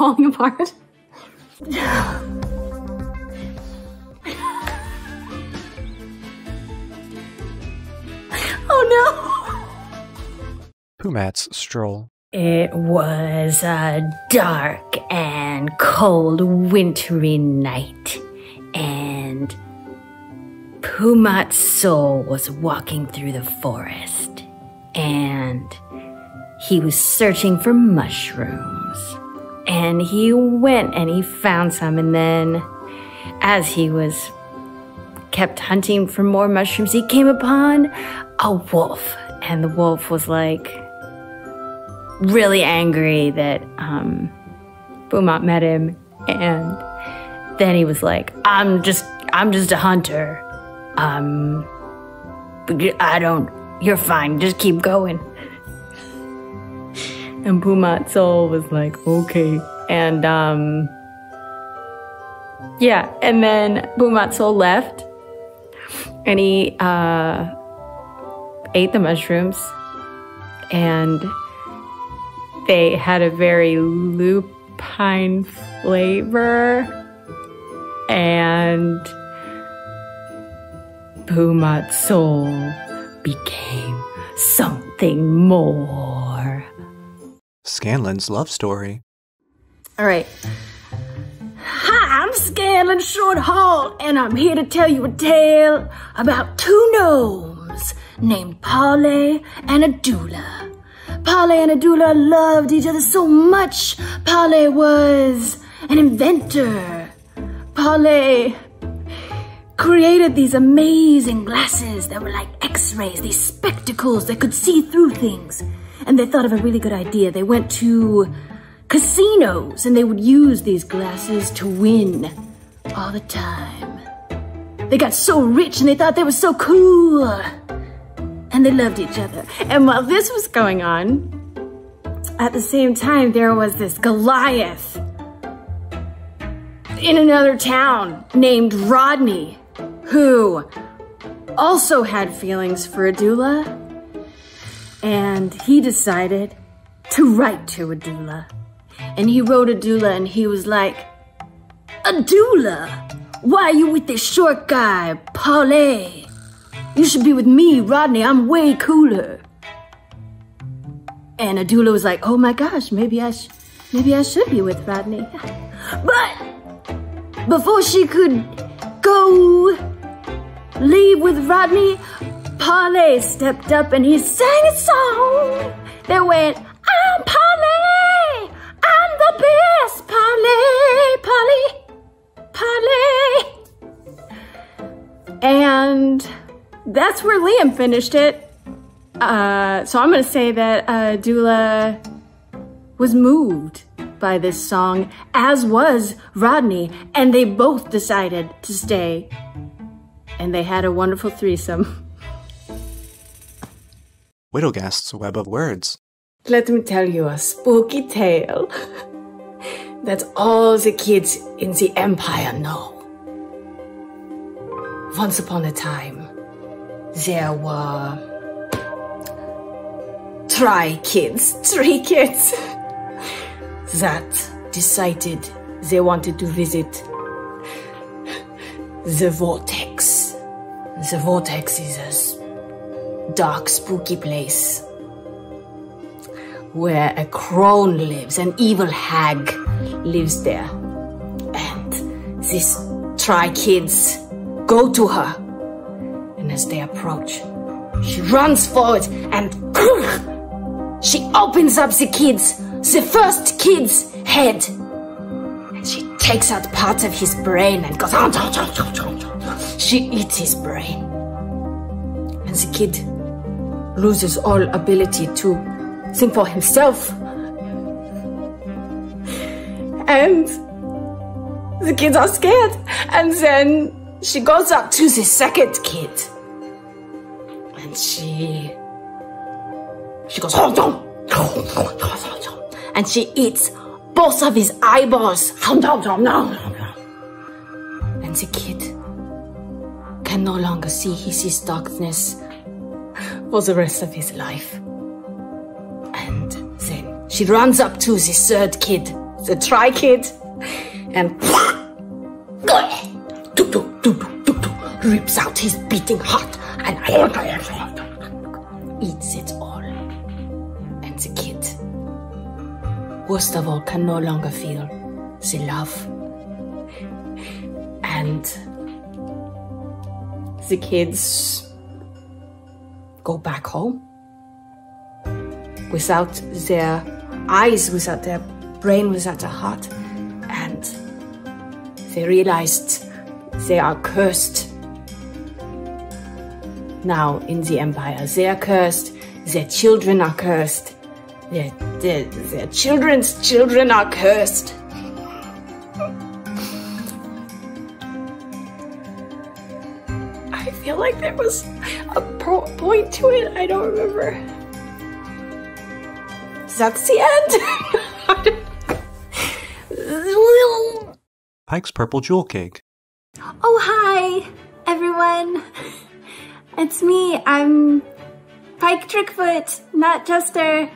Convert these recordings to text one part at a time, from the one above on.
falling apart. oh no! Pumat's stroll. It was a dark and cold wintry night, and Pumat Sol was walking through the forest, and he was searching for mushrooms. And he went and he found some, and then as he was kept hunting for more mushrooms, he came upon a wolf. And the wolf was like really angry that um, Pumat met him. And then he was like, I'm just, I'm just a hunter. Um, I don't, you're fine. Just keep going. And Sol was like, okay. And um, yeah, and then Sol left and he uh, ate the mushrooms and they had a very lupine flavor and Pumat became something more. Scanlan's love story. All right. Hi, I'm Scanlan Shorthalt, and I'm here to tell you a tale about two gnomes named Parley and Adula. Parley and Adula loved each other so much. Parley was an inventor. Parley created these amazing glasses that were like x-rays, these spectacles that could see through things and they thought of a really good idea. They went to casinos and they would use these glasses to win all the time. They got so rich and they thought they were so cool. And they loved each other. And while this was going on, at the same time, there was this Goliath in another town named Rodney, who also had feelings for Adula and he decided to write to Adula. And he wrote Adula and he was like, Adula, why are you with this short guy, Parley? You should be with me, Rodney. I'm way cooler. And Adula was like, oh my gosh, maybe I, maybe I should be with Rodney. But before she could go leave with Rodney, Parley stepped up and he sang a song that went, I'm Parley, I'm the best, Parley, Parley, Parley. And that's where Liam finished it. Uh, so I'm gonna say that uh, Dula was moved by this song, as was Rodney, and they both decided to stay. And they had a wonderful threesome. Widogast's Web of Words. Let me tell you a spooky tale that all the kids in the Empire know. Once upon a time, there were three kids, three kids, that decided they wanted to visit the Vortex. The Vortex is a dark, spooky place where a crone lives, an evil hag lives there. And these try kids go to her. And as they approach, she runs forward and she opens up the kid's, the first kid's head. And she takes out part of his brain and goes, she eats his brain. And the kid loses all ability to think for himself. And the kids are scared. And then she goes up to the second kid. And she she goes hold on. and she eats both of his eyeballs. And the kid can no longer see. He sees darkness for the rest of his life. And then she runs up to the third kid, the try kid, and rips out his beating heart and eats it all. And the kid, worst of all, can no longer feel the love. And the kids go back home without their eyes, without their brain, without their heart. And they realized they are cursed now in the empire. They are cursed, their children are cursed, their, their, their children's children are cursed. Point to it, I don't remember. That's the end. Pike's Purple Jewel Cake. Oh, hi, everyone. It's me. I'm Pike Trickfoot, not Jester.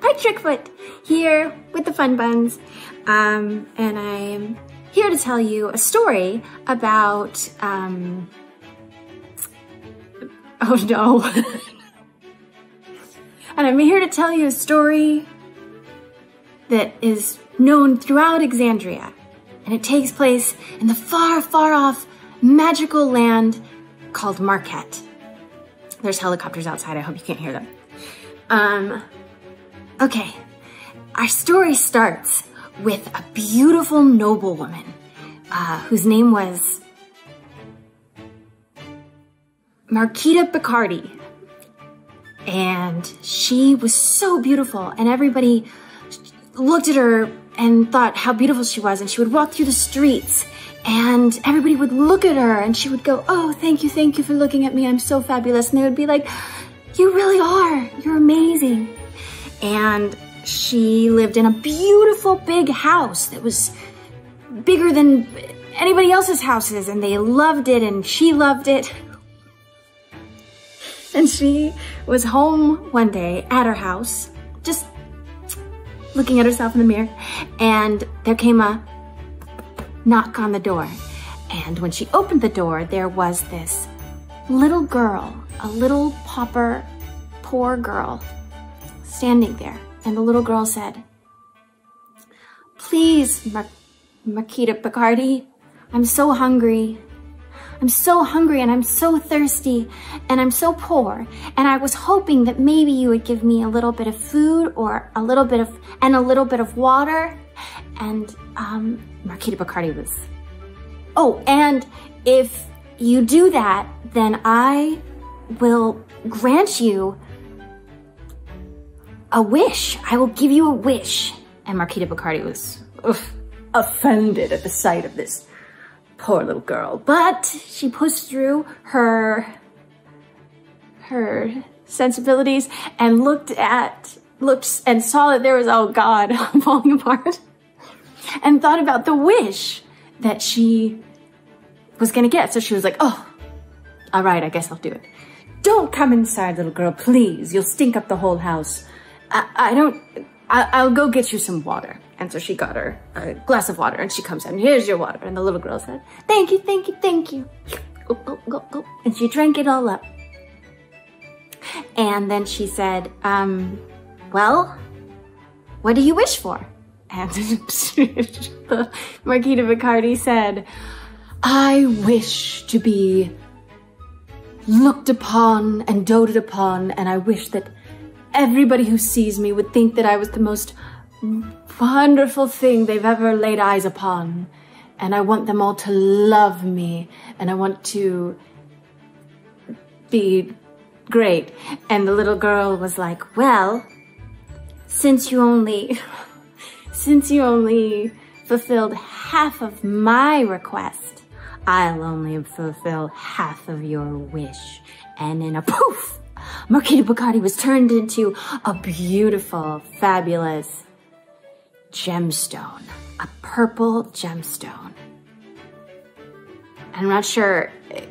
Pike Trickfoot, here with the Fun Buns. Um, and I'm here to tell you a story about, um, oh no. and I'm here to tell you a story that is known throughout Exandria. And it takes place in the far, far off magical land called Marquet. There's helicopters outside. I hope you can't hear them. Um, okay. Our story starts with a beautiful noblewoman uh, whose name was Marquita Picardi. And she was so beautiful, and everybody looked at her and thought how beautiful she was, and she would walk through the streets and everybody would look at her and she would go, Oh, thank you, thank you for looking at me. I'm so fabulous. And they would be like, You really are. You're amazing. And she lived in a beautiful big house that was bigger than anybody else's houses. And they loved it and she loved it. And she was home one day at her house, just looking at herself in the mirror. And there came a knock on the door. And when she opened the door, there was this little girl, a little pauper, poor girl, standing there. And the little girl said, Please, Mar Marquita Picardi, I'm so hungry. I'm so hungry and I'm so thirsty and I'm so poor. And I was hoping that maybe you would give me a little bit of food or a little bit of, and a little bit of water. And um, Marquita Bacardi was. Oh, and if you do that, then I will grant you a wish. I will give you a wish. And Marquita Bacardi was offended at the sight of this poor little girl. But she pushed through her her sensibilities and looked at looked and saw that there was oh god falling apart and thought about the wish that she was gonna get. So she was like, oh, all right, I guess I'll do it. Don't come inside, little girl, please. You'll stink up the whole house. I, I don't, I, will go get you some water. And so she got her a glass of water and she comes out and here's your water. And the little girl said, thank you, thank you, thank you. Go, go, go, go. And she drank it all up. And then she said, um, well, what do you wish for? And Marquita Bacardi said, I wish to be looked upon and doted upon, and I wish that everybody who sees me would think that I was the most wonderful thing they've ever laid eyes upon. And I want them all to love me, and I want to be great. And the little girl was like, well, since you only since you only fulfilled half of my request, I'll only fulfill half of your wish. And in a poof, Marquita Bacardi was turned into a beautiful, fabulous gemstone, a purple gemstone. I'm not sure eh,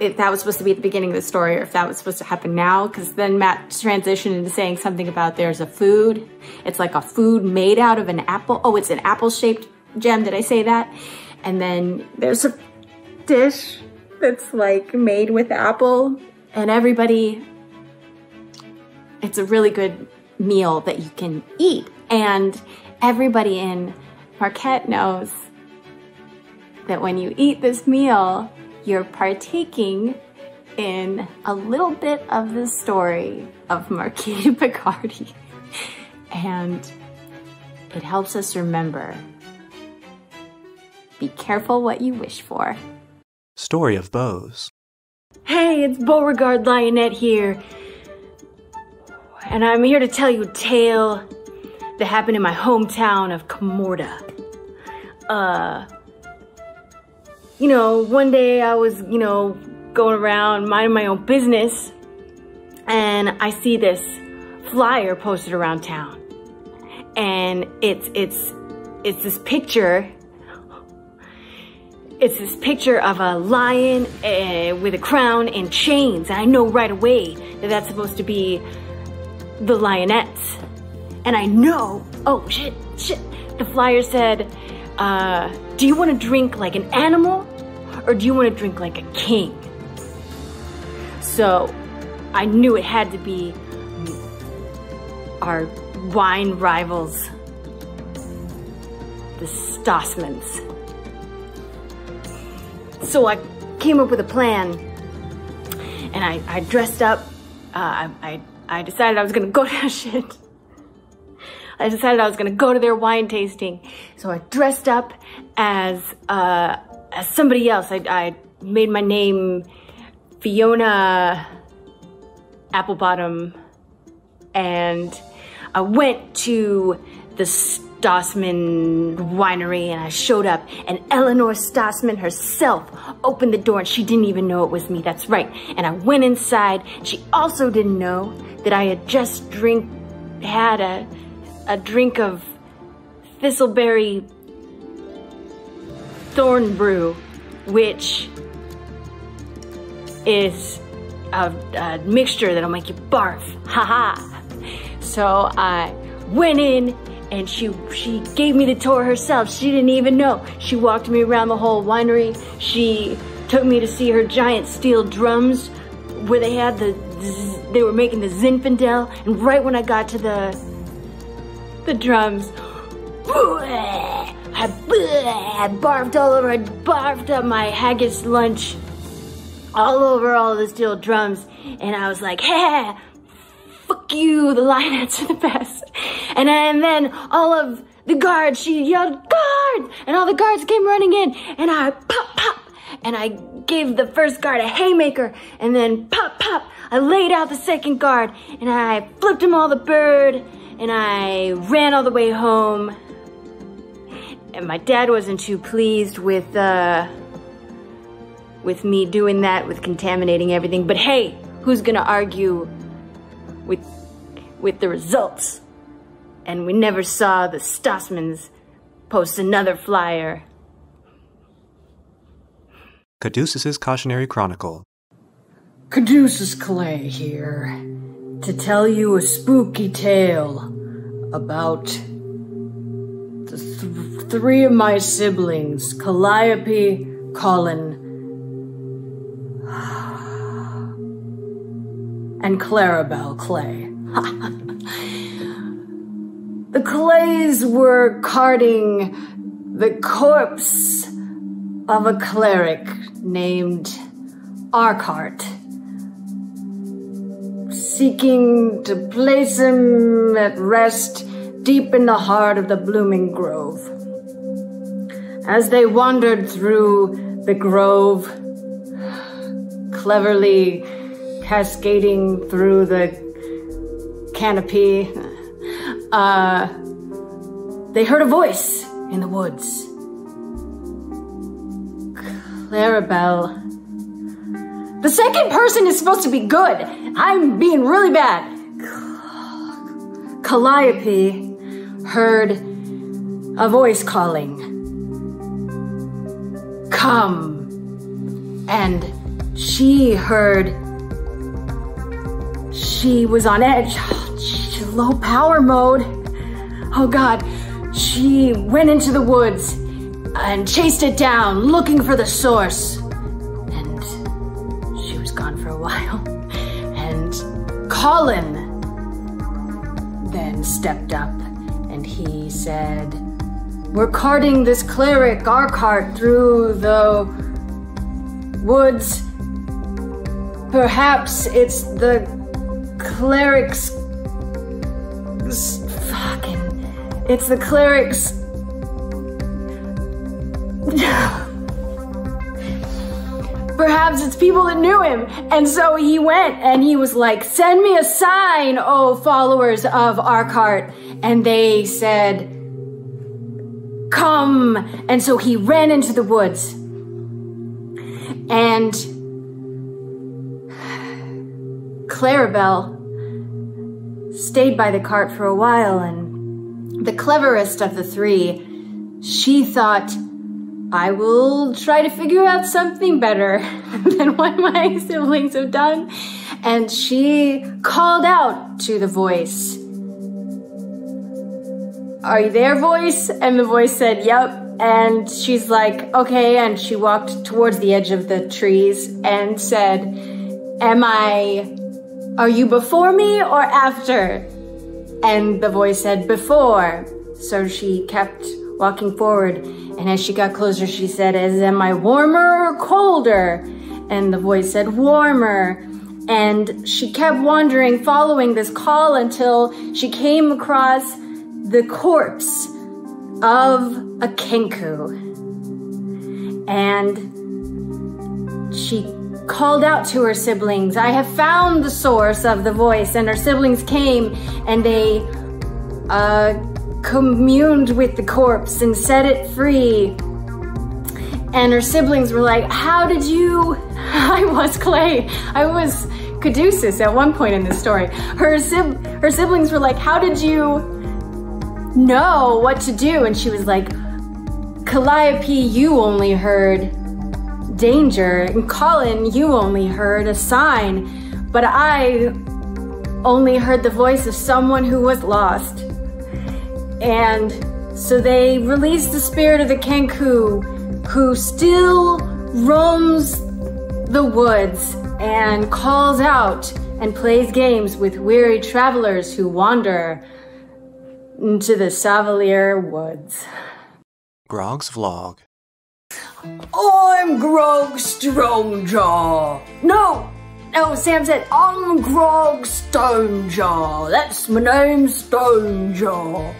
if that was supposed to be the beginning of the story or if that was supposed to happen now because then Matt transitioned into saying something about there's a food. It's like a food made out of an apple. Oh, it's an apple shaped gem. Did I say that? And then there's a dish that's like made with apple and everybody, it's a really good meal that you can eat. And everybody in Marquet knows that when you eat this meal, you're partaking in a little bit of the story of Marquis de Picardy. and it helps us remember be careful what you wish for. Story of Beau's. Hey, it's Beauregard Lionett here. And I'm here to tell you a tale that happened in my hometown of Kamordah. Uh, you know, one day I was, you know, going around minding my own business and I see this flyer posted around town. And it's it's it's this picture it's this picture of a lion uh, with a crown and chains. And I know right away that that's supposed to be the Lionetts. And I know, oh shit, shit. The flyer said, uh, do you want to drink like an animal or do you want to drink like a king? So I knew it had to be our wine rivals, the Stossmans. So I came up with a plan and I, I dressed up. Uh, I, I decided I was gonna go to shit. I decided I was gonna go to their wine tasting. So I dressed up as uh, as somebody else. I, I made my name Fiona Applebottom and I went to the Stossman winery and I showed up and Eleanor Stossman herself opened the door and she didn't even know it was me. That's right. And I went inside. She also didn't know that I had just drink had a a drink of thistleberry thorn brew, which is a, a mixture that'll make you barf. Haha. so I went in and she she gave me the tour herself. She didn't even know. She walked me around the whole winery. She took me to see her giant steel drums where they had the they were making the Zinfandel and right when I got to the the drums I, I barfed all over, I barfed up my haggis lunch all over all the steel drums. And I was like, hey, fuck you, the Lionetts are the best. And, and then all of the guards, she yelled, guard! And all the guards came running in and I pop, pop. And I gave the first guard a haymaker and then pop, pop. I laid out the second guard and I flipped him all the bird and I ran all the way home and my dad wasn't too pleased with uh, with me doing that, with contaminating everything. But hey, who's gonna argue with with the results? And we never saw the Stossmans post another flyer. Caduceus's Cautionary Chronicle. Caduceus Clay here to tell you a spooky tale about the th three of my siblings, Calliope, Colin, and Clarabelle Clay. the Clays were carting the corpse of a cleric named Arkhart, seeking to place him at rest deep in the heart of the blooming grove. As they wandered through the grove, cleverly cascading through the canopy, uh, they heard a voice in the woods. Clarabelle. The second person is supposed to be good. I'm being really bad. Calliope heard a voice calling, Come and she heard she was on edge. Low power mode. Oh God. She went into the woods and chased it down, looking for the source. And she was gone for a while. And Colin then stepped up and he said, We're carting this cleric, our cart, through the woods. Perhaps it's the cleric's. Fucking. It's the cleric's. Perhaps it's people that knew him. And so he went and he was like, Send me a sign, oh followers of Arkart. And they said, Come. And so he ran into the woods. And Clarabelle stayed by the cart for a while, and the cleverest of the three, she thought, I will try to figure out something better than what my siblings have done. And she called out to the voice. Are you there, voice? And the voice said, Yep. And she's like, Okay. And she walked towards the edge of the trees and said, Am I, are you before me or after? And the voice said, Before. So she kept walking forward. And as she got closer, she said, Is am I warmer or colder? And the voice said, Warmer. And she kept wandering, following this call until she came across the corpse of a Kenku. And she called out to her siblings, I have found the source of the voice. And her siblings came and they uh, communed with the corpse and set it free. And her siblings were like, How did you? I was Clay. I was Caduceus at one point in this story. Her, sib- her siblings were like, How did you know what to do? And she was like, Calliope, you only heard danger. And Colin, you only heard a sign. But I only heard the voice of someone who was lost. And so they released the spirit of the Kenku, who still roams the woods and calls out and plays games with weary travelers who wander into the Savalier woods. Grog's Vlog. I'm Grog Strongjaw. No, no, Sam said I'm Grog Stonejaw. That's my name, Stonejaw.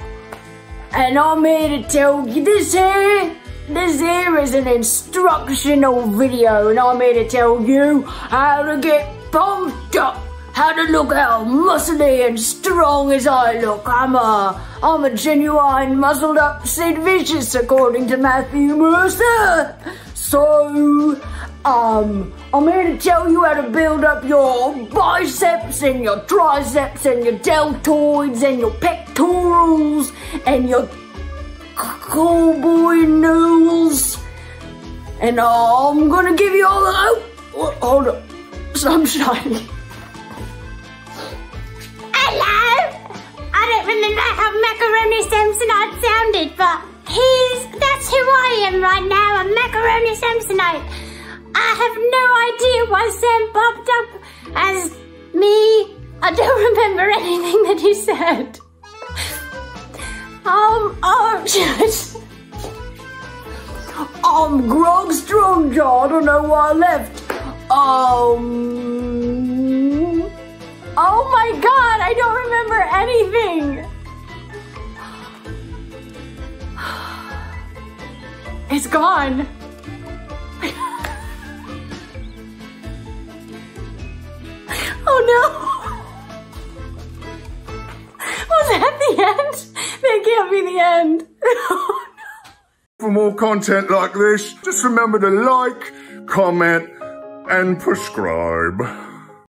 And I'm here to tell you this here, this here is an instructional video and I'm here to tell you how to get pumped up. How to look how muscly and strong as I look. I'm a, I'm a genuine muscled up Sid Vicious according to Matthew Mercer. So, um, I'm here to tell you how to build up your biceps and your triceps and your deltoids and your pectorals and your cowboy noodles. And I'm gonna give you all the, oh, hold up, sunshine. Hello! I don't remember how Macaroni Samsonite sounded, but he's that's who I am right now, a Macaroni Samsonite. I have no idea why Sam popped up as me. I don't remember anything that he said. Um, oh, shit. I'm Grog Strongjaw. I don't know why I left. Um. Oh my god, I don't remember anything. It's gone. oh no. Was that the end? That can't be the end. For more content like this, just remember to like, comment, and prescribe.